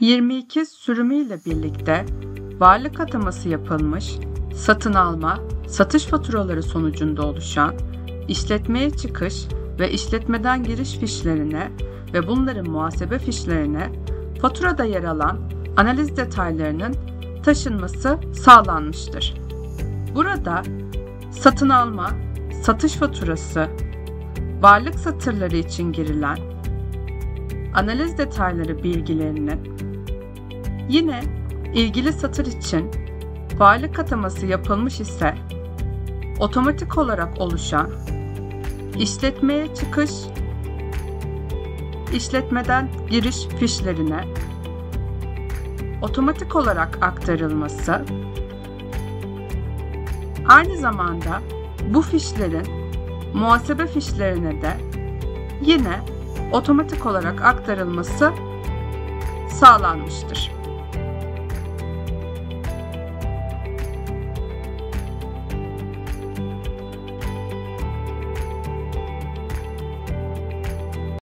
22 sürümüyle birlikte varlık ataması yapılmış, satın alma, satış faturaları sonucunda oluşan, işletmeye çıkış ve işletmeden giriş fişlerine ve bunların muhasebe fişlerine faturada yer alan analiz detaylarının taşınması sağlanmıştır. Burada satın alma, satış faturası, varlık satırları için girilen analiz detayları bilgilerinin yine ilgili satır için varlık ataması yapılmış ise otomatik olarak oluşan işletmeye çıkış, işletmeden giriş fişlerine otomatik olarak aktarılması aynı zamanda bu fişlerin muhasebe fişlerine de yine otomatik olarak aktarılması sağlanmıştır.